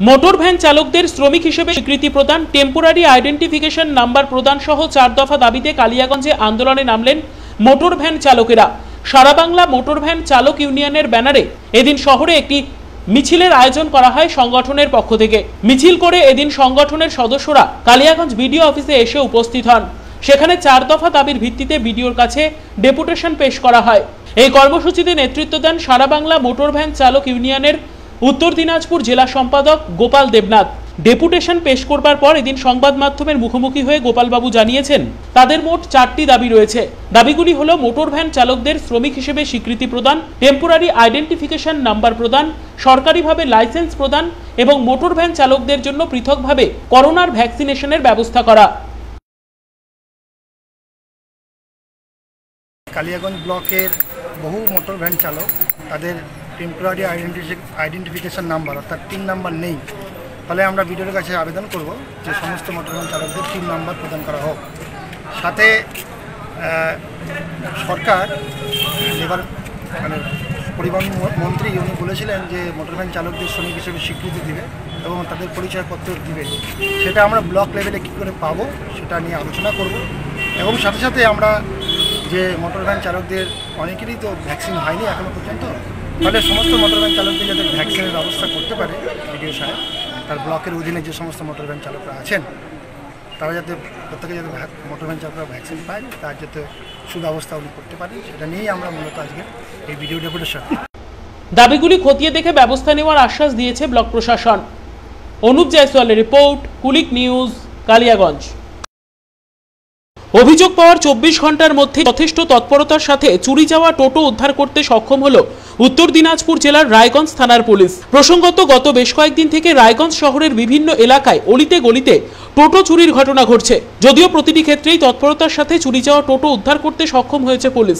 Motor van চালকদের শ্রমিক হিসেবে স্বীকৃতি প্রদান টেম্পোরারি আইডেন্টিফিকেশন নাম্বার প্রদান সহ চার দফা দাবিতে কালিয়াগঞ্জে আন্দোলনে নামলেন মোটর ভ্যান চালকেরা। সারা বাংলা মোটর ভ্যান চালক ইউনিয়নের ব্যানারে এদিন শহরে একটি মিছিলের আয়োজন করা হয় সংগঠনের পক্ষ থেকে। মিছিল করে এদিন সংগঠনের সদস্যরা কালিয়াগঞ্জ বিডিও অফিসে এসে উপস্থিত হন। সেখানে চার দফা দাবির ভিত্তিতে বিডিওর কাছে ডেপুটেশন পেশ করা হয়। এই কর্মসূচিতে নেতৃত্ব দেন সারা বাংলা মোটর ভ্যান চালক ইউনিয়নের উত্তর দিনাজপুর জেলা সম্পাদক গোপাল দেবনাথ। ডেপুটেশন পেশ করবার পর এদিন সংবাদ মাধ্যমের মুখোমুখি হয়ে গোপালবাবু জানিয়েছেন, তাদের মোট চারটি দাবি রয়েছে। দাবিগুলি হলো মোটর ভ্যান চালকদের শ্রমিক হিসেবে স্বীকৃতি প্রদান টেম্পোরারি আইডেন্টিফিকেশন নাম্বার প্রদান, সরকারিভাবে লাইসেন্স প্রদান এবং মোটর ভ্যান চালকদের জন্য পৃথকভাবে করোনার ভ্যাকসিনেশনের ব্যবস্থা করা। কালিয়াগঞ্জ ব্লকের বহু মোটর ভ্যান চালক তাদের টেম্পোরারি আইডেন্টিফিকেশন নাম্বার অর্থাৎ তিন নাম্বার নেই ফলে আমরা বিডিওর কাছে আবেদন করব যে সমস্ত মোটর চালকদের তিন নাম্বার প্রদান করা হোক। সাথে সরকার লেবার মানে পরিবহন মন্ত্রী উনি বলেছিলেন যে মোটর ভ্যান চালকদের শ্রমিক হিসেবে স্বীকৃতি দেবে এবং তাদের পরিচয়পত্র দিবে। সেটা আমরা ব্লক লেভেলে কী করে পাবো, সেটা নিয়ে আলোচনা করব। এবং সাথে সাথে আমরা যে মোটর ভ্যান চালকদের অনেকেরই তো ভ্যাকসিন হয়নি এখনও পর্যন্ত। ফলে সমস্ত মোটর ভ্যান চালকদের যাতে ভ্যাকসিনের ব্যবস্থা করতে পারে বিডিও সাহেব তার ব্লকের অধীনে যে সমস্ত মোটর ভ্যান চালকরা আছেন, তারা যাতে প্রত্যেকে যাতে মোটর ভ্যান চালকরা ভ্যাকসিন পায়, তার যাতে সুব্যবস্থা উনি করতে পারেন, সেটা নিয়েই আমরা মূলত আজকে এই ভিডিও ডেপুটেশন দাবিগুলি খতিয়ে দেখে ব্যবস্থা নেওয়ার আশ্বাস দিয়েছে ব্লক প্রশাসন। অনুপ জয়সওয়ালের রিপোর্ট, কুলিক নিউজ, কালিয়াগঞ্জ। অভিযোগ পাওয়ার চব্বিশ ঘণ্টার মধ্যে যথেষ্ট তৎপরতার সাথে চুরি যাওয়া টোটো উদ্ধার করতে সক্ষম হলো উত্তর দিনাজপুর জেলার রায়গঞ্জ থানার পুলিশ। প্রসঙ্গত গত বেশ কয়েকদিন থেকে রায়গঞ্জ শহরের বিভিন্ন এলাকায় অলিতে গলিতে টোটো চুরির ঘটনা ঘটছে। যদিও প্রতিটি ক্ষেত্রেই তৎপরতার সাথে চুরি যাওয়া টোটো উদ্ধার করতে সক্ষম হয়েছে পুলিশ।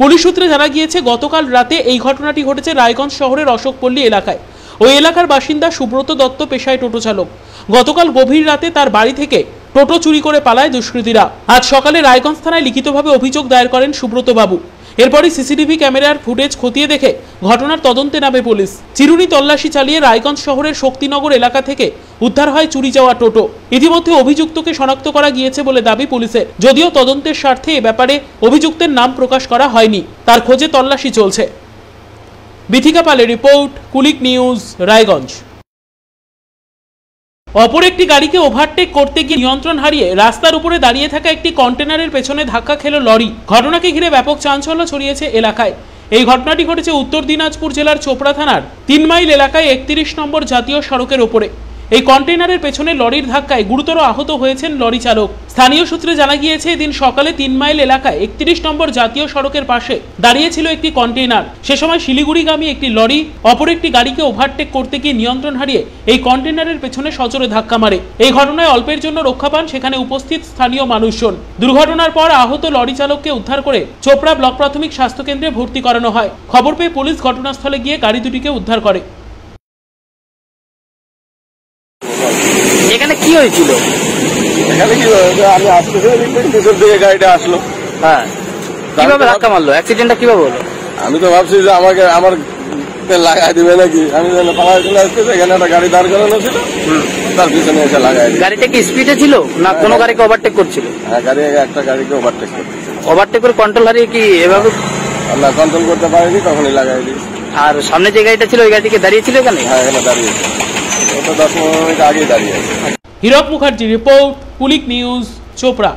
পুলিশ সূত্রে জানা গিয়েছে, গতকাল রাতে এই ঘটনাটি ঘটেছে রায়গঞ্জ শহরের অশোকপল্লী এলাকায়। ওই এলাকার বাসিন্দা সুব্রত দত্ত পেশায় টোটো চালক। গতকাল গভীর রাতে তার বাড়ি থেকে টোটো চুরি করে পালায় দুষ্কৃতীরা। আজ সকালে রায়গঞ্জ থানায় লিখিতভাবে অভিযোগ দায়ের করেন সুব্রত বাবু এরপরই সিসিটিভি ক্যামেরার ফুটেজ খতিয়ে দেখে ঘটনার তদন্তে নামে পুলিশ। চিরুনি তল্লাশি চালিয়ে রায়গঞ্জ শহরের শক্তিনগর এলাকা থেকে উদ্ধার হয় চুরি যাওয়া টোটো। ইতিমধ্যে অভিযুক্তকে শনাক্ত করা গিয়েছে বলে দাবি পুলিশের যদিও তদন্তের স্বার্থে এ ব্যাপারে অভিযুক্তের নাম প্রকাশ করা হয়নি। তার খোঁজে তল্লাশি চলছে। বিথিকা পালের রিপোর্ট, কুলিক নিউজ, রায়গঞ্জ। অপর একটি গাড়িকে ওভারটেক করতে গিয়ে নিয়ন্ত্রণ হারিয়ে রাস্তার উপরে দাঁড়িয়ে থাকা একটি কন্টেনারের পেছনে ধাক্কা খেল লরি। ঘটনাকে ঘিরে ব্যাপক চাঞ্চল্য ছড়িয়েছে এলাকায়। এই ঘটনাটি ঘটেছে উত্তর দিনাজপুর জেলার চোপড়া থানার তিন মাইল এলাকায় একত্রিশ নম্বর জাতীয় সড়কের ওপরে এই কন্টেনারের পেছনে লরির ধাক্কায় গুরুতর আহত হয়েছেন লরি চালক। স্থানীয় সূত্রে জানা গিয়েছে, এদিন সকালে তিন মাইল এলাকায় একত্রিশ নম্বর জাতীয় সড়কের পাশে দাঁড়িয়েছিল একটি কন্টেনার সে সময় শিলিগুড়িগামী একটি লরি, অপর একটি গাড়িকে ওভারটেক করতে গিয়ে নিয়ন্ত্রণ হারিয়ে এই কন্টেনারের পেছনে সচরে ধাক্কা মারে। এই ঘটনায় অল্পের জন্য রক্ষা পান সেখানে উপস্থিত স্থানীয় মানুষজন। দুর্ঘটনার পর আহত লরি চালককে উদ্ধার করে চোপড়া ব্লক প্রাথমিক স্বাস্থ্যকেন্দ্রে ভর্তি করানো হয়। খবর পেয়ে পুলিশ ঘটনাস্থলে গিয়ে গাড়ি দুটিকে উদ্ধার করে এখানে কি হয়েছিল? এখানে কি আমি আসতেছি পিছন থেকে গাড়িটা আসলো। হ্যাঁ। কীভাবে ধাক্কা মারলো? অ্যাক্সিডেন্টটা কীভাবে হলো? আমি তো ভাবছি যে আমাকে আমার লাগাই দিবে নাকি? আমি পাড়ায় চলে আসতেছি এখানে একটা গাড়ি দাঁড় করানো ছিল। তার পিছনে এসে লাগাই গাড়িটা কি স্পিডে ছিল? না কোনো গাড়িকে ওভারটেক করছিল? হ্যাঁ গাড়ি একটা গাড়িকে ওভারটেক করতে ওভারটেক করে কন্ট্রোল হারিয়ে কি এভাবে কন্ট্রোল করতে পারিনি তখনই লাগাই দিই আর সামনে যে গাড়িটা ছিল ওই গাড়িটিকে দাঁড়িয়েছিল এখানে? হ্যাঁ এখানে দাঁড়িয়েছে। ওটা দশ পনেরো মিনিট আগেই দাঁড়িয়ে আছে হীরক মুখার্জি রিপোর্ট কুলিক নিউজ চোপড়া।